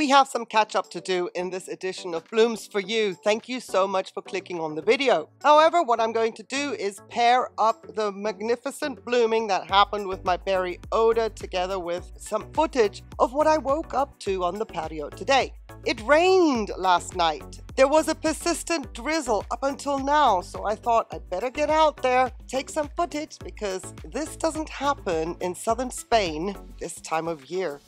We have some catch up to do in this edition of Blooms for You. Thank you so much for clicking on the video. However, what I'm going to do is pair up the magnificent blooming that happened with my Berry Oda together with some footage of what I woke up to on the patio today. It rained last night. There was a persistent drizzle up until now, so I thought I'd better get out there, take some footage because this doesn't happen in southern Spain this time of year.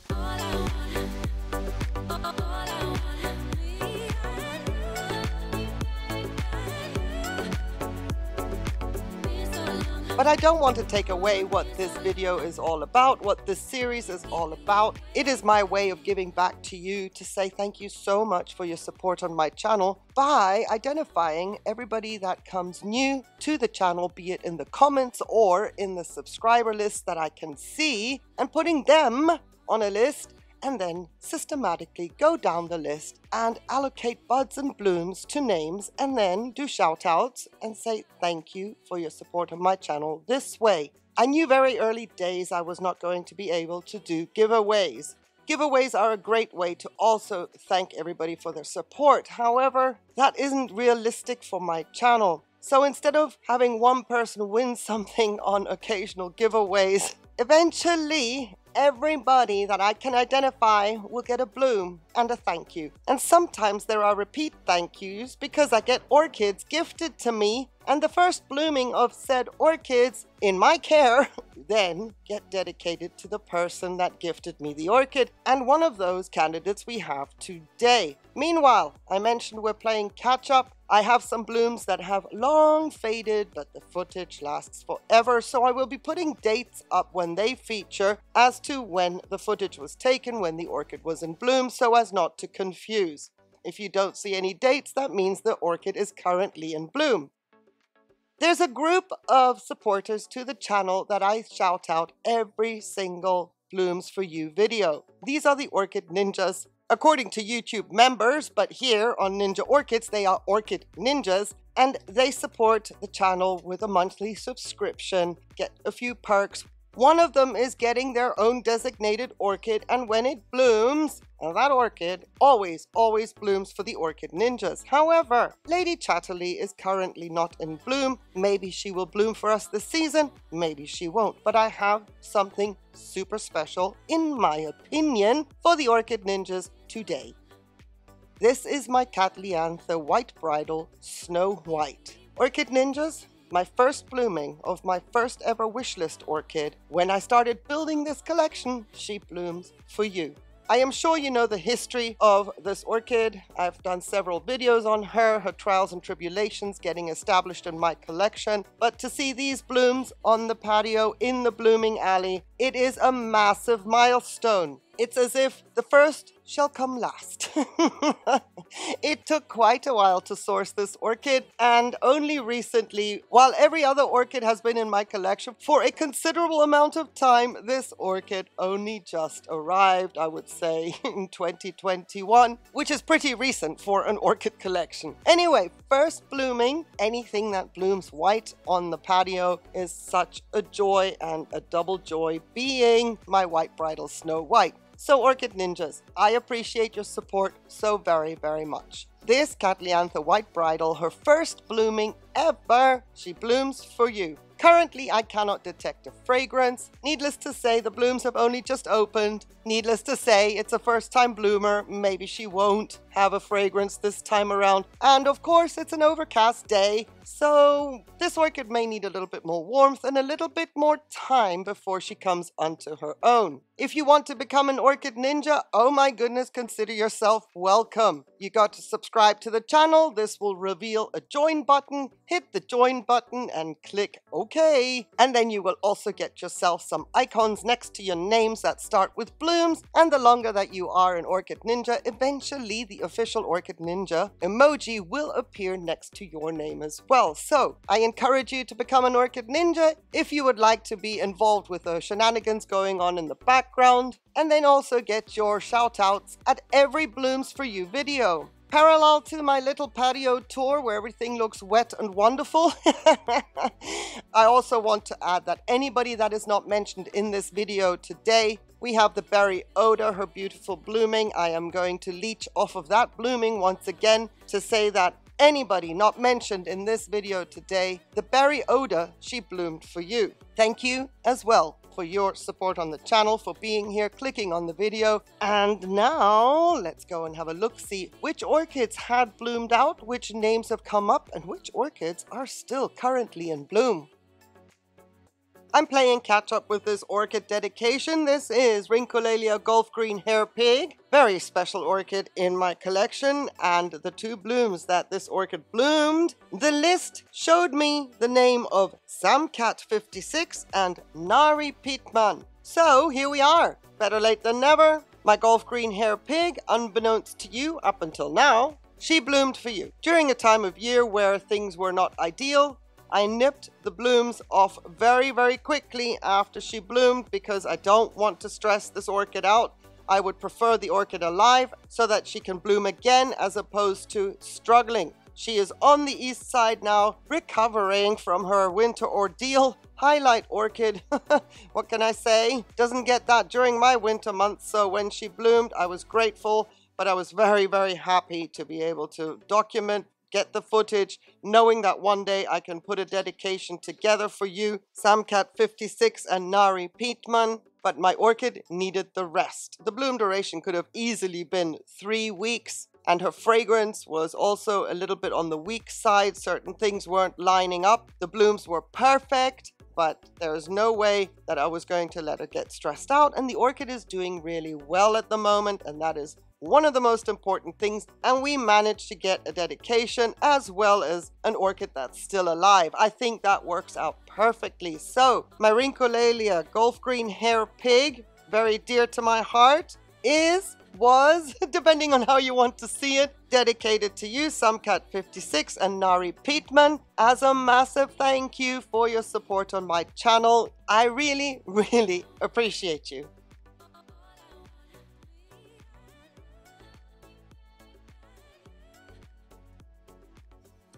But I don't want to take away what this video is all about, what this series is all about. It is my way of giving back to you to say thank you so much for your support on my channel by identifying everybody that comes new to the channel, be it in the comments or in the subscriber list that I can see, and putting them on a list and then systematically go down the list and allocate buds and blooms to names and then do shout outs and say thank you for your support of my channel this way. I knew very early days I was not going to be able to do giveaways. Giveaways are a great way to also thank everybody for their support. However, that isn't realistic for my channel. So instead of having one person win something on occasional giveaways, eventually Everybody that I can identify will get a bloom and a thank you. And sometimes there are repeat thank yous because I get orchids gifted to me and the first blooming of said orchids in my care then get dedicated to the person that gifted me the orchid and one of those candidates we have today. Meanwhile, I mentioned we're playing catch up. I have some blooms that have long faded, but the footage lasts forever, so I will be putting dates up when they feature as to when the footage was taken, when the orchid was in bloom, so as not to confuse. If you don't see any dates, that means the orchid is currently in bloom. There's a group of supporters to the channel that I shout out every single Blooms for You video. These are the Orchid Ninjas, according to YouTube members, but here on Ninja Orchids, they are Orchid Ninjas, and they support the channel with a monthly subscription, get a few perks, one of them is getting their own designated orchid, and when it blooms, that orchid always, always blooms for the Orchid Ninjas. However, Lady Chatterley is currently not in bloom. Maybe she will bloom for us this season, maybe she won't. But I have something super special, in my opinion, for the Orchid Ninjas today. This is my Cattlianthe White Bridal Snow White. Orchid Ninjas, my first blooming of my first ever wishlist orchid. When I started building this collection, she blooms for you. I am sure you know the history of this orchid. I've done several videos on her, her trials and tribulations getting established in my collection. But to see these blooms on the patio in the blooming alley, it is a massive milestone. It's as if the first shall come last. it took quite a while to source this orchid, and only recently, while every other orchid has been in my collection for a considerable amount of time, this orchid only just arrived, I would say, in 2021, which is pretty recent for an orchid collection. Anyway, first blooming, anything that blooms white on the patio is such a joy and a double joy being my white bridal Snow White. So Orchid Ninjas, I appreciate your support so very, very much. This Cattlianthe White Bridal, her first blooming ever, she blooms for you. Currently, I cannot detect a fragrance. Needless to say, the blooms have only just opened. Needless to say, it's a first time bloomer. Maybe she won't have a fragrance this time around. And of course, it's an overcast day. So this orchid may need a little bit more warmth and a little bit more time before she comes onto her own. If you want to become an orchid ninja, oh my goodness, consider yourself welcome. You got to subscribe to the channel. This will reveal a join button. Hit the join button and click OK. And then you will also get yourself some icons next to your names that start with blooms. And the longer that you are an orchid ninja, eventually the official orchid ninja emoji will appear next to your name as well. So I encourage you to become an orchid ninja if you would like to be involved with the shenanigans going on in the background and then also get your shout outs at every Blooms for You video. Parallel to my little patio tour where everything looks wet and wonderful, I also want to add that anybody that is not mentioned in this video today We have the Berry Oda, her beautiful blooming. I am going to leech off of that blooming once again to say that anybody not mentioned in this video today, the Berry Oda, she bloomed for you. Thank you as well for your support on the channel, for being here, clicking on the video. And now let's go and have a look, see which orchids had bloomed out, which names have come up, and which orchids are still currently in bloom. I'm playing catch up with this orchid dedication. This is Rhyncholaelia Gulf Green Hair Pig, very special orchid in my collection, and the two blooms that this orchid bloomed. The list showed me the name of Samcat56 and Nari Pietman. So here we are, better late than never. My Gulf Green Hair Pig, unbeknownst to you up until now, she bloomed for you. During a time of year where things were not ideal, I nipped the blooms off very, very quickly after she bloomed because I don't want to stress this orchid out. I would prefer the orchid alive so that she can bloom again as opposed to struggling. She is on the east side now, recovering from her winter ordeal. Highlight orchid, what can I say? Doesn't get that during my winter months, so when she bloomed, I was grateful, but I was very, very happy to be able to document get the footage, knowing that one day I can put a dedication together for you, Samcat56 and Nari Pietman, but my orchid needed the rest. The bloom duration could have easily been three weeks, and her fragrance was also a little bit on the weak side. Certain things weren't lining up. The blooms were perfect, but there is no way that I was going to let her get stressed out. And the orchid is doing really well at the moment, and that is one of the most important things, and we managed to get a dedication as well as an orchid that's still alive. I think that works out perfectly. So, my Rhyncholaelia Gulf Green Hair Pig, very dear to my heart, is, was, depending on how you want to see it, dedicated to you, Samcat56 and Nari Pietman, as a massive thank you for your support on my channel. I really, really appreciate you.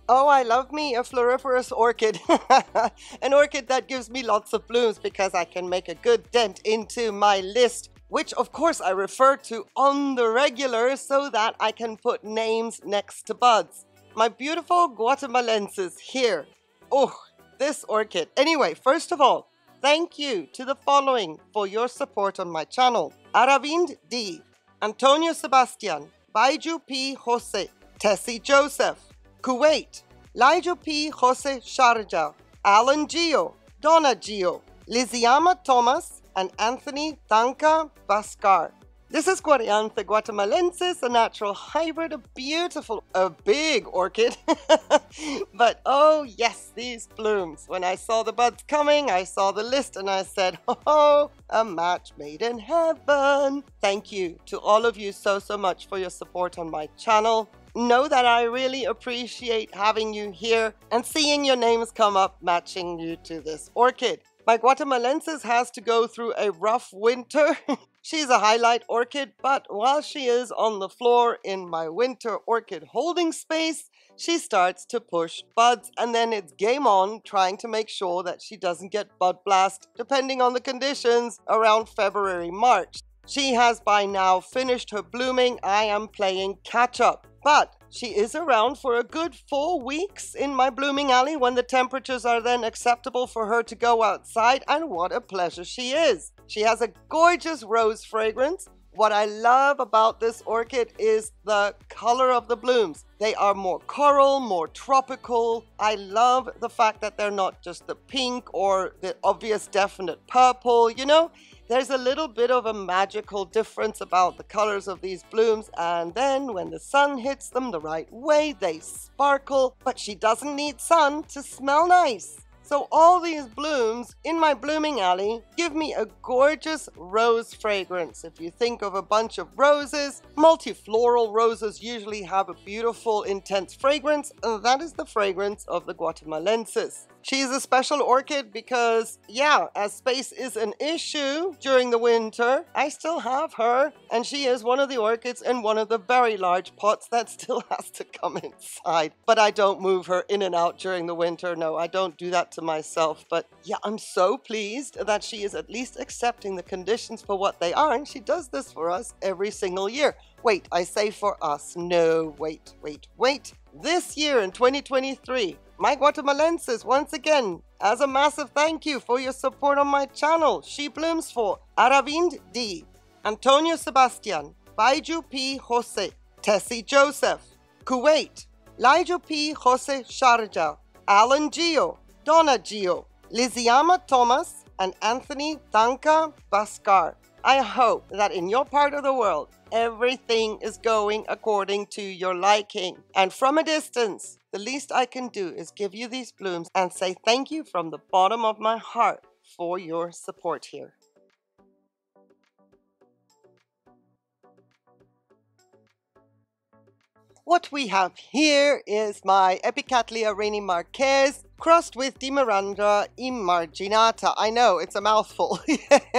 Oh, I love me a floriferous orchid. An orchid that gives me lots of blooms because I can make a good dent into my list, which of course I refer to on the regular so that I can put names next to buds. My beautiful Guatemalensis here. Oh, this orchid. Anyway, first of all, thank you to the following for your support on my channel. Aravind D, Antonio Sebastian, Baiju P. Jose, Tessie Joseph, Kuwait, Lijo P. Jose Sharjah, Alan Gio, Donna Gio, Liziama Thomas, and Anthony Tanca Bascar. This is Guarianthe guatemalensis, a natural hybrid, a beautiful, a big orchid. but oh yes, these blooms. When I saw the buds coming, I saw the list and I said, oh, a match made in heaven. Thank you to all of you so, so much for your support on my channel know that I really appreciate having you here and seeing your names come up matching you to this orchid. My Guatemalensis has to go through a rough winter. She's a highlight orchid, but while she is on the floor in my winter orchid holding space, she starts to push buds and then it's game on trying to make sure that she doesn't get bud blast depending on the conditions around February, March. She has by now finished her blooming. I am playing catch up. But she is around for a good four weeks in my blooming alley when the temperatures are then acceptable for her to go outside, and what a pleasure she is. She has a gorgeous rose fragrance. What I love about this orchid is the color of the blooms. They are more coral, more tropical. I love the fact that they're not just the pink or the obvious definite purple, you know? There's a little bit of a magical difference about the colors of these blooms and then when the sun hits them the right way, they sparkle, but she doesn't need sun to smell nice. So all these blooms in my blooming alley give me a gorgeous rose fragrance. If you think of a bunch of roses, multifloral roses usually have a beautiful intense fragrance and that is the fragrance of the Guatemalensis. She's a special orchid because, yeah, as space is an issue during the winter, I still have her, and she is one of the orchids in one of the very large pots that still has to come inside. But I don't move her in and out during the winter. No, I don't do that to myself. But yeah, I'm so pleased that she is at least accepting the conditions for what they are, and she does this for us every single year. Wait, I say for us. No, wait, wait, wait. This year in 2023, my Guatemalensis, once again, as a massive thank you for your support on my channel, she blooms for Aravind D, Antonio Sebastian, Baiju P. Jose, Tessie Joseph, Kuwait, Liju P. Jose Sharjah, Alan Gio, Donna Gio, Liziama Thomas, and Anthony Thanka Baskar. I hope that in your part of the world, everything is going according to your liking. And from a distance, the least I can do is give you these blooms and say thank you from the bottom of my heart for your support here. What we have here is my Epicattleya René Marquez crossed with Dimerandra emarginata. I know, it's a mouthful.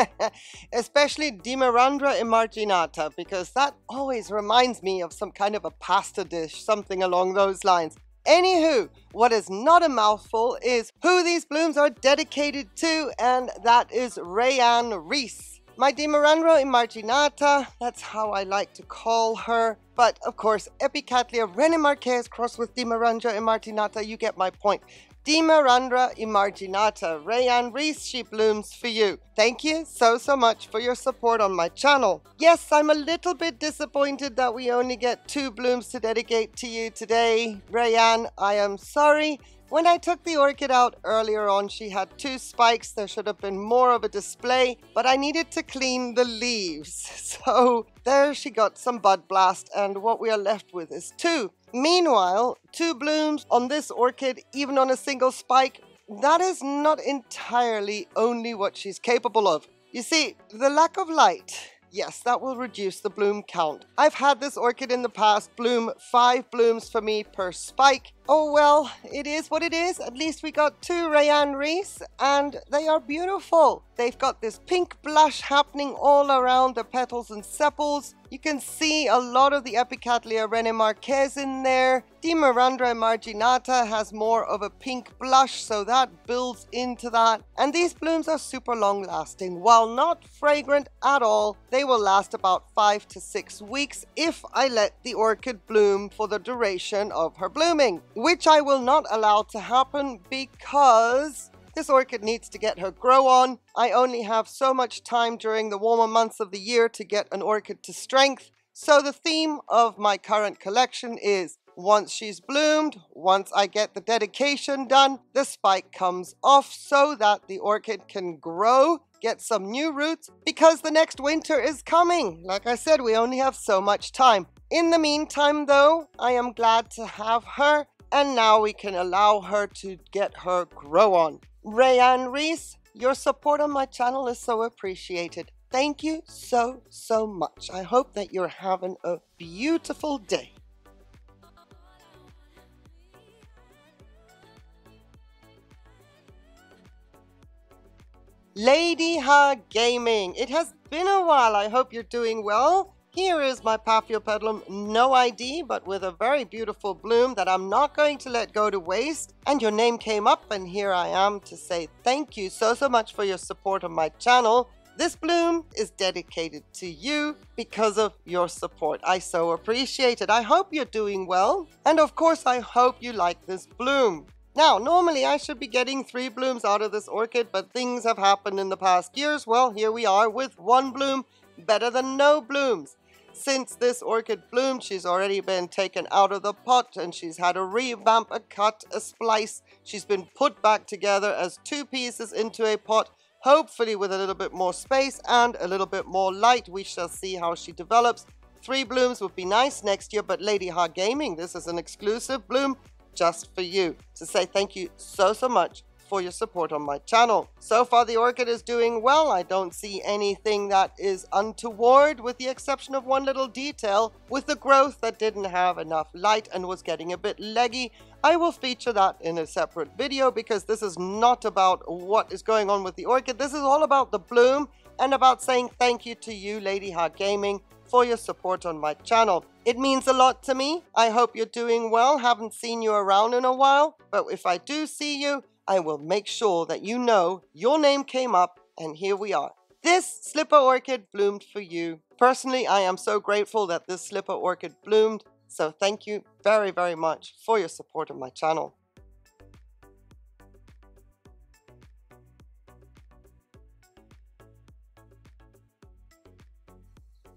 Especially Dimerandra emarginata because that always reminds me of some kind of a pasta dish, something along those lines. Anywho, what is not a mouthful is who these blooms are dedicated to, and that is Rayanne Reese. My Dimerandra emarginata, that's how I like to call her. But of course, Epicattleya René Marquez crossed with Dimerandra emarginata, you get my point. Dimerandra emarginata, Rayanne Reese, she blooms for you. Thank you so, so much for your support on my channel. Yes, I'm a little bit disappointed that we only get two blooms to dedicate to you today. Rayan, I am sorry. When I took the orchid out earlier on, she had two spikes. There should have been more of a display, but I needed to clean the leaves. So there she got some bud blast, and what we are left with is two. Meanwhile, two blooms on this orchid, even on a single spike, that is not entirely only what she's capable of. You see, the lack of light yes, that will reduce the bloom count. I've had this orchid in the past bloom five blooms for me per spike. Oh well, it is what it is. At least we got two Rayanne Reese and they are beautiful. They've got this pink blush happening all around the petals and sepals. You can see a lot of the Epicattleya René Marquez in there. Dimerandra marginata has more of a pink blush, so that builds into that. And these blooms are super long lasting. While not fragrant at all, they will last about five to six weeks if I let the orchid bloom for the duration of her blooming, which I will not allow to happen because this orchid needs to get her grow on. I only have so much time during the warmer months of the year to get an orchid to strength. So the theme of my current collection is once she's bloomed, once I get the dedication done, the spike comes off so that the orchid can grow, get some new roots, because the next winter is coming. Like I said, we only have so much time. In the meantime, though, I am glad to have her, and now we can allow her to get her grow on. Rayanne Reese, your support on my channel is so appreciated. Thank you so, so much. I hope that you're having a beautiful day. Lady Ha Gaming. It has been a while. I hope you're doing well. Here is my Paphiopedilum no ID, but with a very beautiful bloom that I'm not going to let go to waste. And your name came up, and here I am to say thank you so, so much for your support on my channel. This bloom is dedicated to you because of your support. I so appreciate it. I hope you're doing well. And of course, I hope you like this bloom. Now, normally I should be getting three blooms out of this orchid, but things have happened in the past years. Well, here we are with one bloom, better than no blooms. Since this orchid bloomed, she's already been taken out of the pot and she's had a revamp, a cut, a splice. She's been put back together as two pieces into a pot, hopefully with a little bit more space and a little bit more light. We shall see how she develops. Three blooms would be nice next year, but Lady Ha Gaming, this is an exclusive bloom just for you to say thank you so, so much for your support on my channel. So far the orchid is doing well. I don't see anything that is untoward with the exception of one little detail with the growth that didn't have enough light and was getting a bit leggy. I will feature that in a separate video because this is not about what is going on with the orchid. This is all about the bloom and about saying thank you to you, Lady Gaming, for your support on my channel. It means a lot to me. I hope you're doing well. Haven't seen you around in a while, but if I do see you, I will make sure that you know your name came up and here we are. This slipper orchid bloomed for you. Personally, I am so grateful that this slipper orchid bloomed so thank you very, very much for your support of my channel.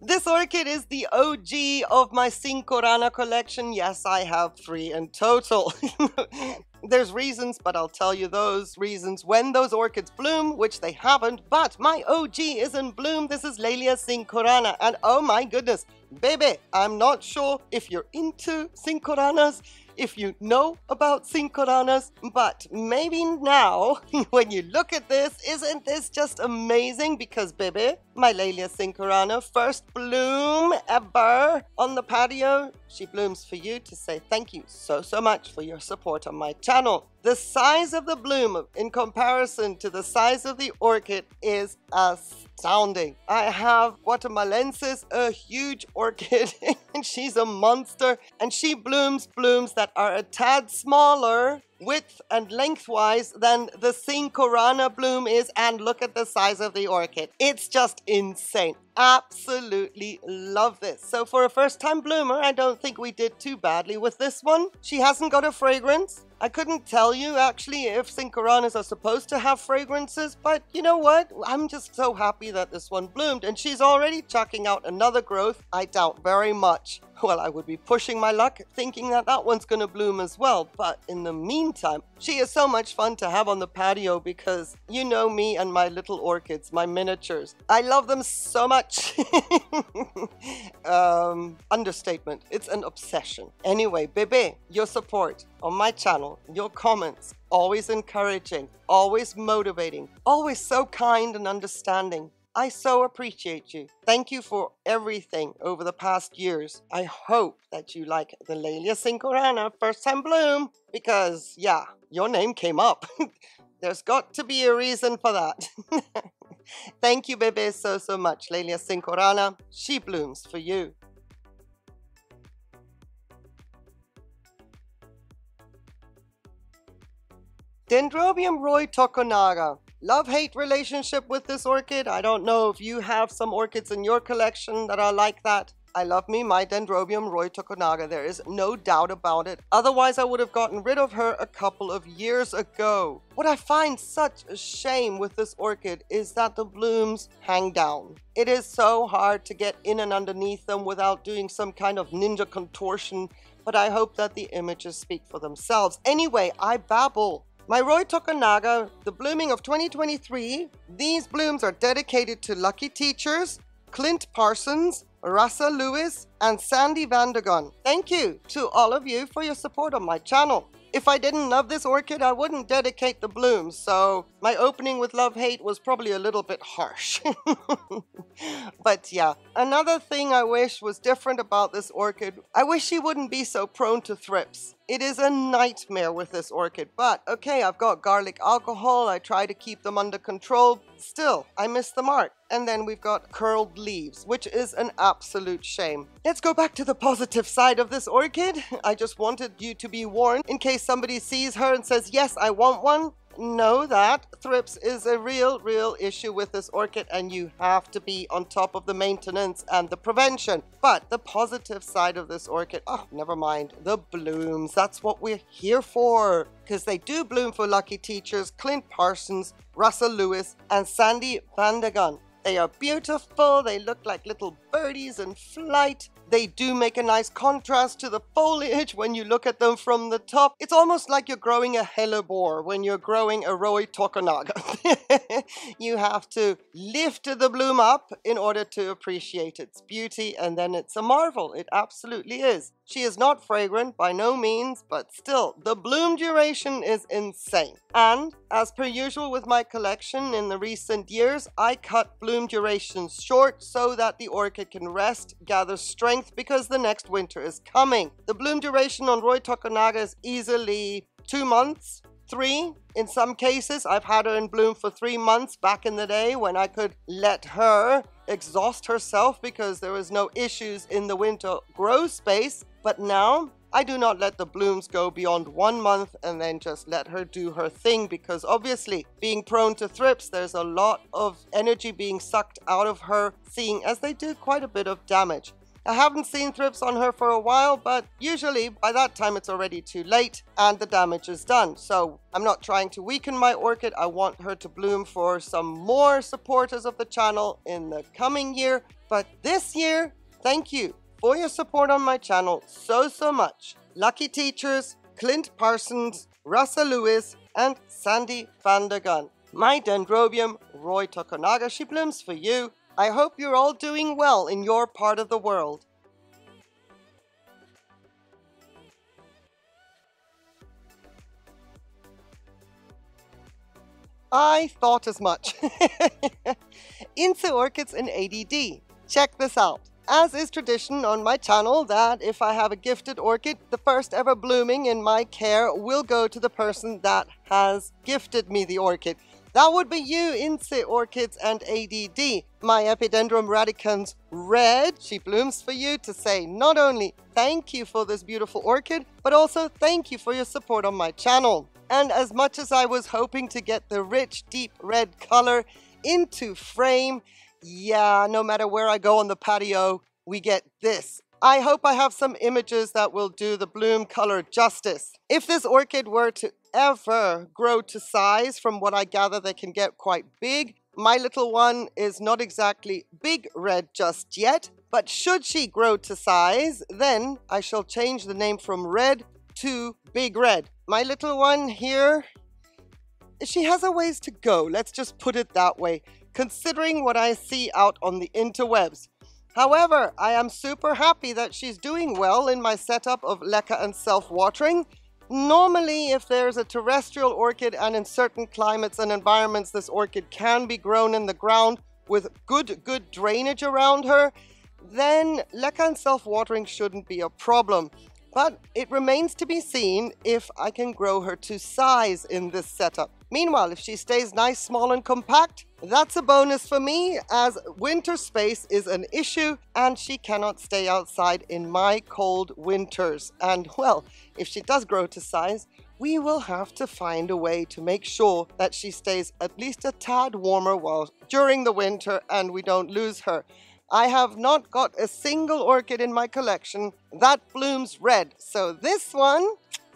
This orchid is the OG of my Sincorana collection. Yes, I have three in total. There's reasons, but I'll tell you those reasons when those orchids bloom, which they haven't. But my OG is in bloom. This is Laelia sincorana. And oh my goodness, baby, I'm not sure if you're into sincoranas if you know about sincoranas, but maybe now, when you look at this, isn't this just amazing? Because baby, my Laelia sincorana, first bloom ever on the patio. She blooms for you to say thank you so, so much for your support on my channel. The size of the bloom in comparison to the size of the orchid is astounding. I have Guatemalensis, a huge orchid, and she's a monster, and she blooms blooms that are a tad smaller width and lengthwise than the Sincorana bloom is and look at the size of the orchid. It's just insane. Absolutely love this. So for a first time bloomer, I don't think we did too badly with this one. She hasn't got a fragrance. I couldn't tell you actually if Sincoranas are supposed to have fragrances, but you know what? I'm just so happy that this one bloomed and she's already chucking out another growth. I doubt very much. Well, I would be pushing my luck thinking that that one's going to bloom as well. But in the meantime, she is so much fun to have on the patio because you know me and my little orchids, my miniatures. I love them so much. um, understatement. It's an obsession. Anyway, Bebe, your support on my channel, your comments, always encouraging, always motivating, always so kind and understanding. I so appreciate you. Thank you for everything over the past years. I hope that you like the Laelia sincorana first time bloom because, yeah, your name came up. There's got to be a reason for that. Thank you, Bebe, so, so much. Laelia sincorana, she blooms for you. Dendrobium roy tokunaga. Love-hate relationship with this orchid. I don't know if you have some orchids in your collection that are like that. I love me my Dendrobium roy tokunaga. There is no doubt about it. Otherwise, I would have gotten rid of her a couple of years ago. What I find such a shame with this orchid is that the blooms hang down. It is so hard to get in and underneath them without doing some kind of ninja contortion, but I hope that the images speak for themselves. Anyway, I babble. My Roy Tokunaga, the blooming of 2023. These blooms are dedicated to lucky teachers, Clint Parsons, Rasa Lewis, and Sandy Vandergun. Thank you to all of you for your support on my channel. If I didn't love this orchid, I wouldn't dedicate the blooms, so my opening with love-hate was probably a little bit harsh. but yeah, another thing I wish was different about this orchid, I wish she wouldn't be so prone to thrips. It is a nightmare with this orchid, but okay, I've got garlic alcohol, I try to keep them under control, still, I miss the mark. And then we've got curled leaves, which is an absolute shame. Let's go back to the positive side of this orchid. I just wanted you to be warned in case somebody sees her and says, yes, I want one know that thrips is a real, real issue with this orchid and you have to be on top of the maintenance and the prevention. But the positive side of this orchid, oh, never mind, the blooms. That's what we're here for because they do bloom for lucky teachers Clint Parsons, Russell Lewis, and Sandy Vandergun. They are beautiful, they look like little birdies in flight, They do make a nice contrast to the foliage when you look at them from the top. It's almost like you're growing a hellebore when you're growing a Roy Tokunaga. you have to lift the bloom up in order to appreciate its beauty, and then it's a marvel. It absolutely is. She is not fragrant by no means, but still, the bloom duration is insane. And as per usual with my collection in the recent years, I cut bloom durations short so that the orchid can rest, gather strength because the next winter is coming. The bloom duration on Roy Tokunaga is easily two months, three. In some cases, I've had her in bloom for three months back in the day when I could let her exhaust herself because there was no issues in the winter grow space. But now I do not let the blooms go beyond one month and then just let her do her thing because obviously being prone to thrips, there's a lot of energy being sucked out of her, seeing as they do quite a bit of damage. I haven't seen thrips on her for a while, but usually by that time it's already too late and the damage is done. So I'm not trying to weaken my orchid. I want her to bloom for some more supporters of the channel in the coming year. But this year, thank you for your support on my channel so, so much. Lucky Teachers, Clint Parsons, Russell Lewis, and Sandy van der Gun. My Dendrobium, Roy Tokunaga, she blooms for you. I hope you're all doing well in your part of the world. I thought as much. Into Orchids and ADD. Check this out. As is tradition on my channel that if I have a gifted orchid, the first ever blooming in my care will go to the person that has gifted me the orchid. That would be you, Inse Orchids and ADD. My Epidendrum radicans red, she blooms for you to say not only thank you for this beautiful orchid, but also thank you for your support on my channel. And as much as I was hoping to get the rich, deep red color into frame, yeah, no matter where I go on the patio, we get this I hope I have some images that will do the bloom color justice. If this orchid were to ever grow to size, from what I gather they can get quite big, my little one is not exactly big red just yet, but should she grow to size, then I shall change the name from red to big red. My little one here, she has a ways to go, let's just put it that way, considering what I see out on the interwebs. However, I am super happy that she's doing well in my setup of leca and self-watering. Normally, if there's a terrestrial orchid and in certain climates and environments this orchid can be grown in the ground with good, good drainage around her, then leca and self-watering shouldn't be a problem. But it remains to be seen if I can grow her to size in this setup. Meanwhile, if she stays nice, small and compact, that's a bonus for me as winter space is an issue and she cannot stay outside in my cold winters. And well, if she does grow to size, we will have to find a way to make sure that she stays at least a tad warmer while during the winter and we don't lose her. I have not got a single orchid in my collection that blooms red. So this one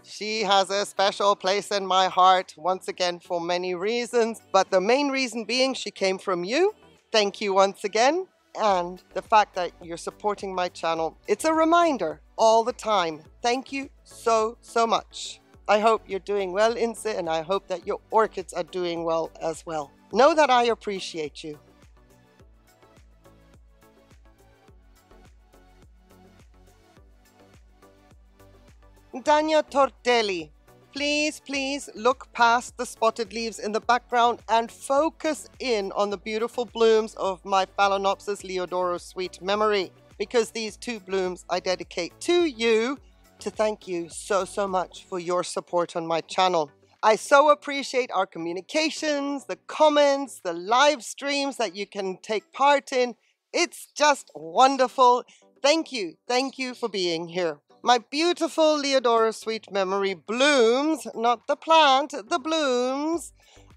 she has a special place in my heart, once again, for many reasons. But the main reason being she came from you. Thank you once again. And the fact that you're supporting my channel. It's a reminder all the time. Thank you so, so much. I hope you're doing well, Inse, and I hope that your orchids are doing well as well. Know that I appreciate you. Dania Tortelli, please, please look past the spotted leaves in the background and focus in on the beautiful blooms of my Phalaenopsis Liodoro Sweet Memory because these two blooms I dedicate to you to thank you so, so much for your support on my channel. I so appreciate our communications, the comments, the live streams that you can take part in. It's just wonderful. Thank you. Thank you for being here. My beautiful Leodora Sweet Memory blooms, not the plant, the blooms,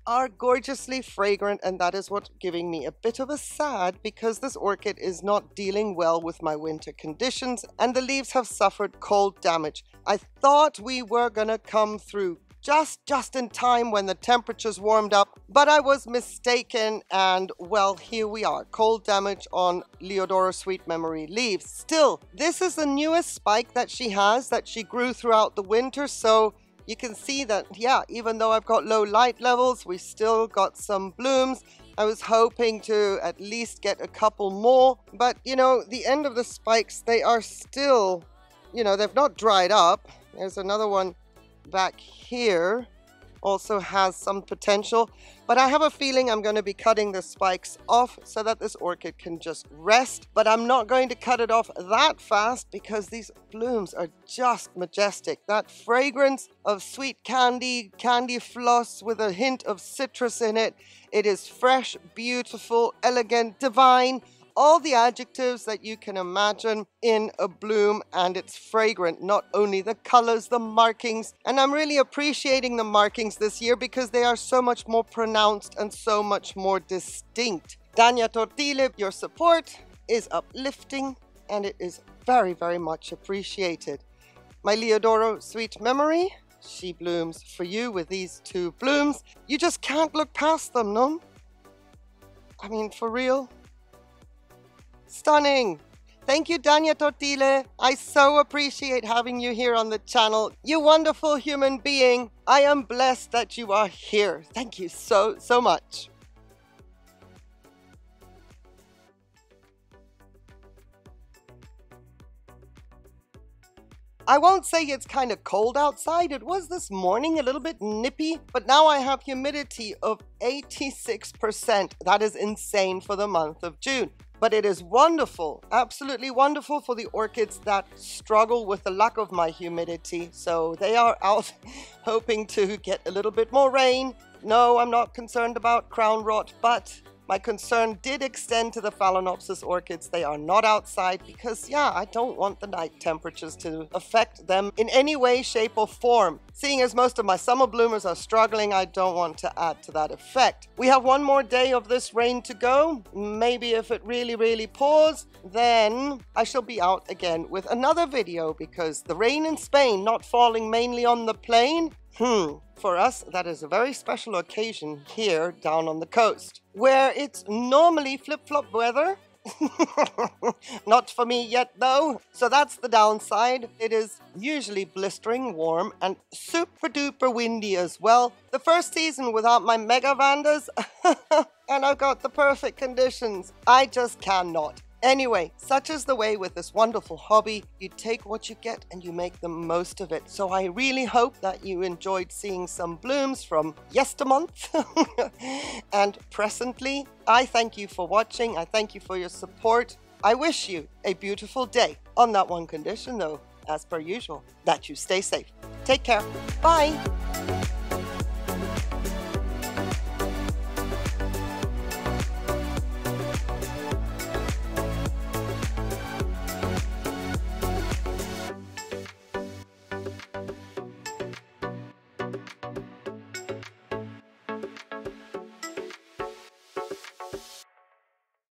are gorgeously fragrant and that is what's giving me a bit of a sad because this orchid is not dealing well with my winter conditions and the leaves have suffered cold damage. I thought we were gonna come through just just in time when the temperatures warmed up, but I was mistaken and well, here we are. Cold damage on Leodora Sweet Memory leaves. Still, this is the newest spike that she has that she grew throughout the winter, so you can see that, yeah, even though I've got low light levels, we still got some blooms. I was hoping to at least get a couple more, but you know, the end of the spikes, they are still, you know, they've not dried up. There's another one back here also has some potential, but I have a feeling I'm going to be cutting the spikes off so that this orchid can just rest, but I'm not going to cut it off that fast because these blooms are just majestic. That fragrance of sweet candy, candy floss with a hint of citrus in it. It is fresh, beautiful, elegant, divine, all the adjectives that you can imagine in a bloom and it's fragrant, not only the colors, the markings, and I'm really appreciating the markings this year because they are so much more pronounced and so much more distinct. Dania Tortile, your support is uplifting and it is very, very much appreciated. My Liodoro Sweet Memory, she blooms for you with these two blooms. You just can't look past them, no? I mean, for real? Stunning. Thank you, Dania Tortile. I so appreciate having you here on the channel. You wonderful human being. I am blessed that you are here. Thank you so, so much. I won't say it's kind of cold outside. It was this morning a little bit nippy, but now I have humidity of 86%. That is insane for the month of June. But it is wonderful, absolutely wonderful for the orchids that struggle with the lack of my humidity. So they are out hoping to get a little bit more rain. No, I'm not concerned about crown rot, but my concern did extend to the Phalaenopsis orchids. They are not outside because, yeah, I don't want the night temperatures to affect them in any way, shape, or form. Seeing as most of my summer bloomers are struggling, I don't want to add to that effect. We have one more day of this rain to go. Maybe if it really, really pours, then I shall be out again with another video because the rain in Spain not falling mainly on the plain Hmm, for us, that is a very special occasion here down on the coast, where it's normally flip-flop weather. Not for me yet, though. So that's the downside. It is usually blistering warm and super duper windy as well. The first season without my mega vandas, and I've got the perfect conditions. I just cannot. Anyway, such is the way with this wonderful hobby. You take what you get and you make the most of it. So I really hope that you enjoyed seeing some blooms from yestermonth and presently. I thank you for watching. I thank you for your support. I wish you a beautiful day. On that one condition though, as per usual, that you stay safe. Take care. Bye.